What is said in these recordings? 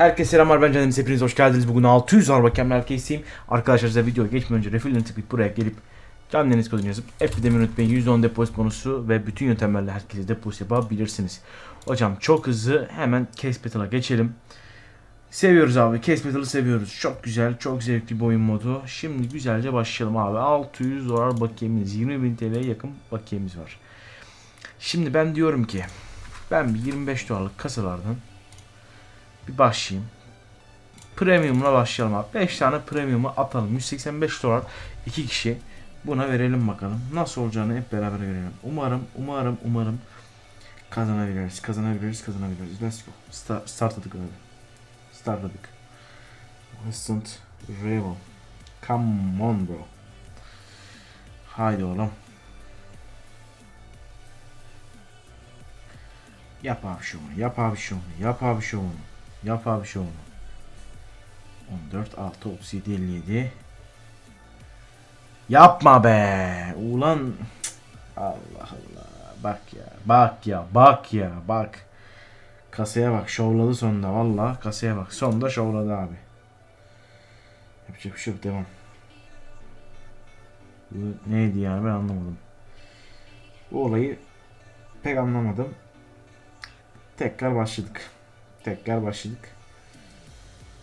Herkese selamlar ben Caner'imiz hepiniz hoş geldiniz. Bugün 600 var bakayım herkesiyim. Arkadaşlar size video geçmeden önce refilini tıklayıp buraya gelip Can Deniz kodunu yazıp Epidemi unutmayın %10 depozit bonusu ve bütün yöntemlerle herkese depozit yapabilirsiniz. Hocam çok hızlı hemen Case geçelim. Seviyoruz abi Case seviyoruz. Çok güzel çok zevkli bir oyun modu. Şimdi güzelce başlayalım abi. 600 dolar bakiyemiz 20.000 TL'ye yakın bakiyemiz var. Şimdi ben diyorum ki ben bir 25 dolarlık kasalardan bir başlayayım. Premium'la başlayalım abi. 5 tane premium'u atalım. 185 dolar 2 kişi. Buna verelim bakalım. Nasıl olacağını hep beraber görelim. Umarım, umarım, umarım kazanabiliriz. Kazanabiliriz, kazanabiliriz. Let's go. Start, startladık abi. Startladık. Instant Rival. Come on bro. Haydi oğlum. Yap abi şovunu, yap abi şovunu, yap abi şovunu. Yap abi şovunu. 14, 6, 37, 57. Yapma be. Ulan. Allah Allah. Bak ya. Bak ya. Bak ya. Bak. Kasaya bak. Şovladı sonunda. Valla kasaya bak. Sonunda şovladı abi. Yapacak bir şey yok. Devam. Bu neydi yani ben anlamadım. Bu olayı pek anlamadım. Tekrar başladık. Tekrar başladık.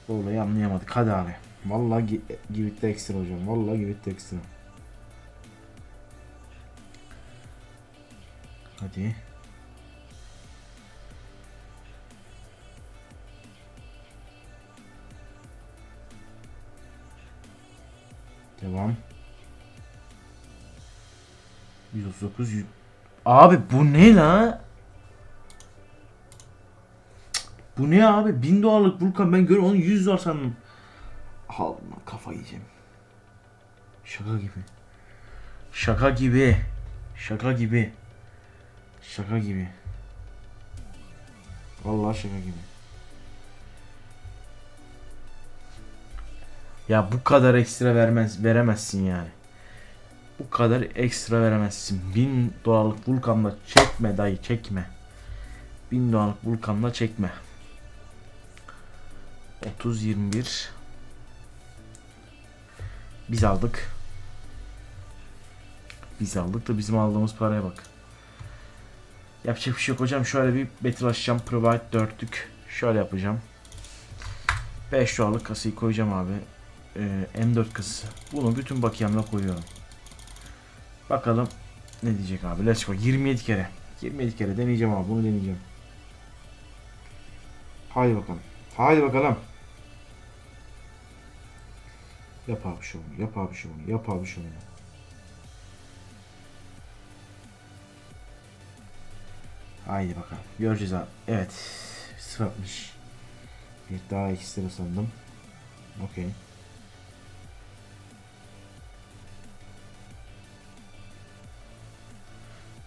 Olayı anlayamadık. Hadi abi. Vallahi gi give it ekstra hocam. Vallahi give it ekstra. Hadi. Devam. 139 100... Abi bu ne la? Bu ne abi? 1000 dolarlık Vulkan ben gör onu 100 dolar sandım. Allah kafa yiyeceğim. Şaka gibi. Şaka gibi. Şaka gibi. Şaka gibi. Vallahi şaka gibi. Ya bu kadar ekstra vermez veremezsin yani. Bu kadar ekstra veremezsin. 1000 dolarlık Vulkan'la çekme dayı çekme. 1000 dolarlık Vulkan'la çekme. 30 21 Biz aldık. Biz aldık da bizim aldığımız paraya bak. Yapacak bir şey yok hocam. Şöyle bir battle açacağım. Provide 4'lük. Şöyle yapacağım. 5 dolarlık kasayı koyacağım abi. Ee, M4 kasası. Bunu bütün bakiyemle koyuyorum. Bakalım ne diyecek abi. Let's go. 27 kere. 27 kere deneyeceğim abi. Bunu deneyeceğim. Haydi bakalım. Haydi bakalım. Yap abi şunu, yap abi şunu, yap abi şunu. Haydi bakalım. Göreceğiz abi. Evet. Sıfatmış. Bir daha ekstra sandım. Okey.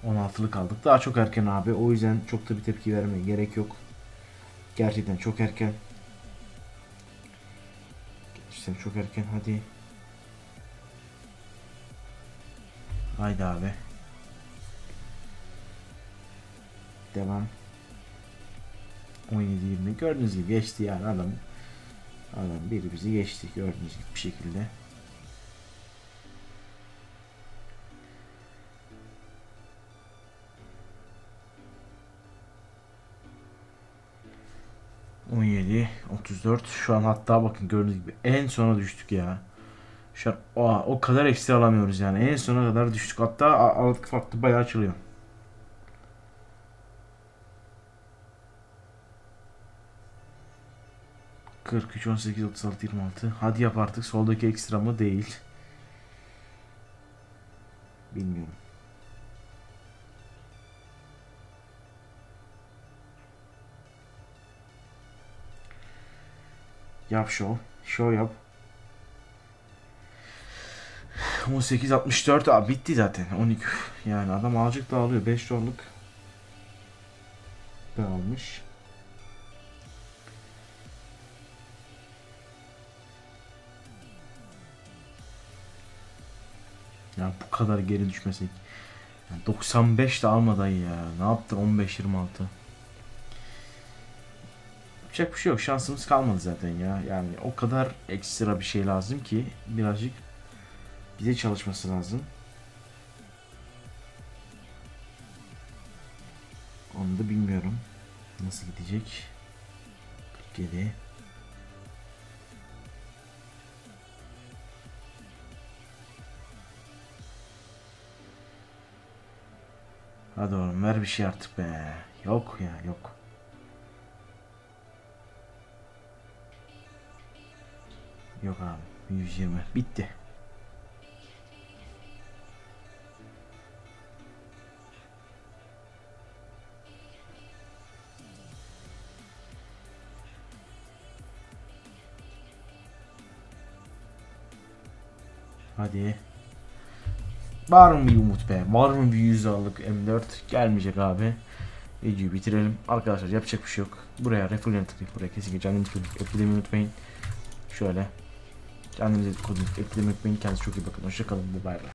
On altılık aldık. Daha çok erken abi. O yüzden çok da bir tepki vermeye gerek yok. Gerçekten çok erken. İşte çok erken hadi. Haydi abi. Devam. 17 20 gördüğünüz gibi geçti yani adam adam biri bizi geçti gördüğünüz gibi bir şekilde. On yedi, otuz dört. Şu an hatta bakın gördüğünüz gibi en sona düştük ya. Şu an o, o kadar eksi alamıyoruz yani. En sona kadar düştük. Hatta alt farklı bayağı açılıyor. Kırk üç, on sekiz, otuz altı, yirmi altı. Hadi yap artık. Soldaki ekstra mı? Değil. Bilmiyorum. Yap show. Show yap. 18.64 abi bitti zaten. 12 yani adam azıcık dağılıyor. 5 dolarlık dağılmış. Ya bu kadar geri düşmesek. Yani 95 de almadan ya. Ne yaptı 15-26. Yapacak bir şey yok. Şansımız kalmadı zaten ya. Yani o kadar ekstra bir şey lazım ki birazcık bize çalışması lazım. Onu da bilmiyorum. Nasıl gidecek? 47. Hadi oğlum ver bir şey artık be. Yok ya yok. Yok abi 120 bitti. Hadi. Var mı bir umut be? Var mı bir yüz allık M4? Gelmeyecek abi. Videoyu bitirelim. Arkadaşlar yapacak bir şey yok. Buraya refullerine tıklayıp buraya kesinlikle canınızı kodunuzu eklemeyi unutmayın. Şöyle. Kendinize kodunuzu eklemeyi unutmayın. Kendinize çok iyi bakın. Hoşçakalın. Bay bay.